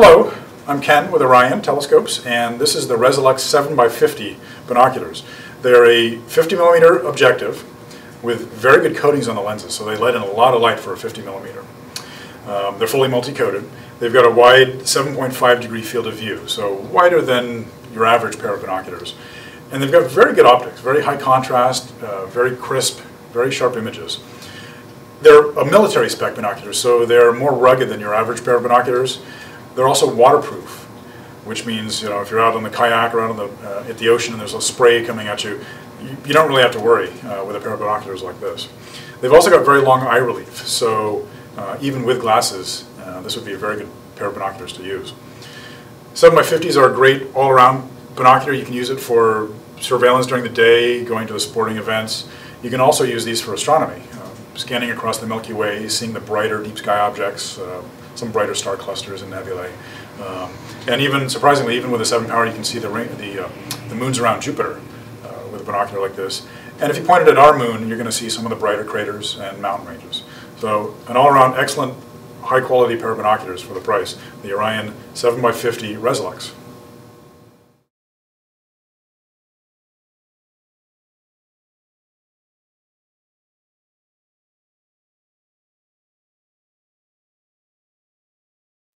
Hello, I'm Ken with Orion Telescopes, and this is the Resolux 7x50 binoculars. They're a 50 millimeter objective with very good coatings on the lenses, so they let in a lot of light for a 50 millimeter. Um, they're fully multi-coated. They've got a wide 7.5 degree field of view, so wider than your average pair of binoculars. And they've got very good optics, very high contrast, uh, very crisp, very sharp images. They're a military spec binoculars, so they're more rugged than your average pair of binoculars. They're also waterproof, which means you know if you're out on the kayak or out on the, uh, at the ocean and there's a spray coming at you, you, you don't really have to worry uh, with a pair of binoculars like this. They've also got very long eye relief, so uh, even with glasses, uh, this would be a very good pair of binoculars to use. 7x50s are a great all-around binocular. You can use it for surveillance during the day, going to the sporting events. You can also use these for astronomy scanning across the Milky Way, seeing the brighter deep sky objects, uh, some brighter star clusters and nebulae. Um, and even, surprisingly, even with a 7 power, you can see the, the, uh, the moons around Jupiter uh, with a binocular like this. And if you point it at our moon, you're going to see some of the brighter craters and mountain ranges. So an all-around excellent high-quality pair of binoculars for the price, the Orion 7x50 Resolux.